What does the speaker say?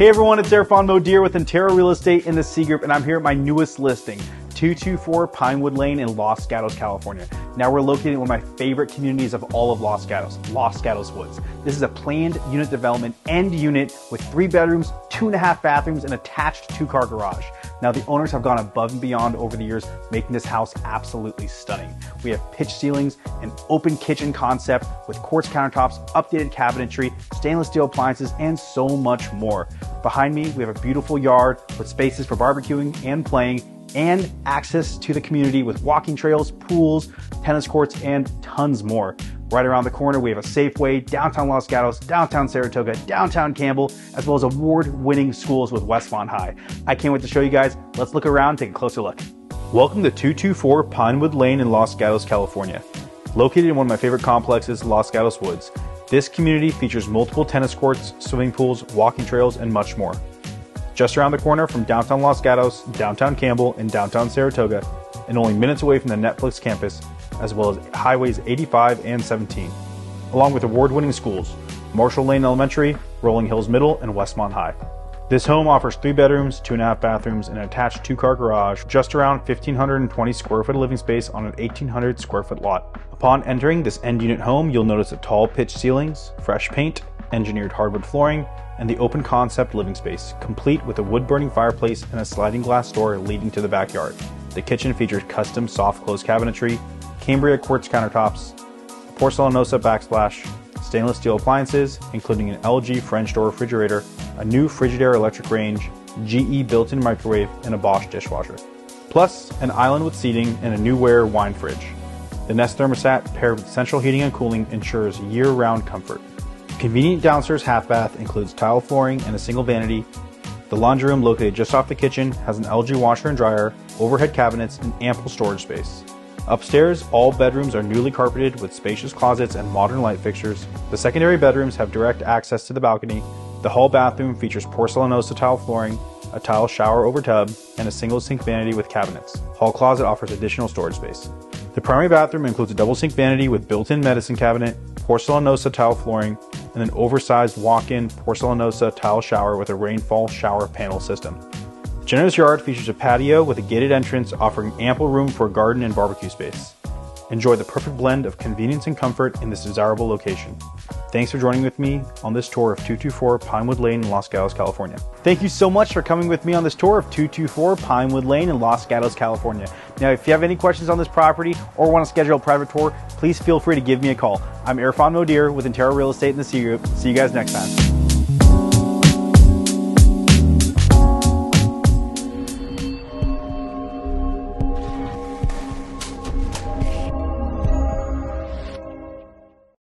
Hey everyone, it's Erfan Modir with Intero Real Estate in the C Group, and I'm here at my newest listing, 224 Pinewood Lane in Los Gatos, California. Now we're located in one of my favorite communities of all of Los Gatos, Los Gatos Woods. This is a planned unit development end unit with three bedrooms, two and a half bathrooms, and attached two car garage. Now the owners have gone above and beyond over the years, making this house absolutely stunning. We have pitch ceilings, an open kitchen concept with quartz countertops, updated cabinetry, stainless steel appliances, and so much more. Behind me, we have a beautiful yard with spaces for barbecuing and playing and access to the community with walking trails, pools, tennis courts, and tons more. Right around the corner, we have a Safeway, downtown Los Gatos, downtown Saratoga, downtown Campbell, as well as award winning schools with Westmont High. I can't wait to show you guys. Let's look around, take a closer look. Welcome to 224 Pinewood Lane in Los Gatos, California. Located in one of my favorite complexes, Los Gatos Woods, this community features multiple tennis courts, swimming pools, walking trails, and much more just around the corner from downtown Los Gatos, downtown Campbell, and downtown Saratoga, and only minutes away from the Netflix campus, as well as highways 85 and 17, along with award winning schools Marshall Lane Elementary, Rolling Hills Middle, and Westmont High. This home offers three bedrooms, two and a half bathrooms, and an attached two car garage, just around 1,520 square foot living space on an 1,800 square foot lot. Upon entering this end unit home, you'll notice a tall pitched ceilings, fresh paint, engineered hardwood flooring, and the open concept living space, complete with a wood burning fireplace and a sliding glass door leading to the backyard. The kitchen features custom soft close cabinetry, Cambria quartz countertops, a porcelanosa backsplash, stainless steel appliances, including an LG French door refrigerator, a new Frigidaire electric range, GE built in microwave, and a Bosch dishwasher. Plus, an island with seating and a Newair wine fridge. The Nest thermostat paired with central heating and cooling ensures year round comfort. Convenient downstairs half bath includes tile flooring and a single vanity. The laundry room, located just off the kitchen, has an LG washer and dryer, overhead cabinets, and ample storage space. Upstairs, all bedrooms are newly carpeted with spacious closets and modern light fixtures. The secondary bedrooms have direct access to the balcony. The hall bathroom features porcelanosa tile flooring, a tile shower over tub, and a single sink vanity with cabinets. Hall closet offers additional storage space. The primary bathroom includes a double sink vanity with built-in medicine cabinet, porcelanosa tile flooring, and an oversized walk-in porcelanosa tile shower with a rainfall shower panel system. The Generous Yard features a patio with a gated entrance offering ample room for garden and barbecue space. Enjoy the perfect blend of convenience and comfort in this desirable location. Thanks for joining with me on this tour of 224 Pinewood Lane in Los Gatos, California. Thank you so much for coming with me on this tour of 224 Pinewood Lane in Los Gatos, California. Now, if you have any questions on this property or want to schedule a private tour, please feel free to give me a call. I'm Erfan Modir with Intero Real Estate in the C Group. See you guys next time.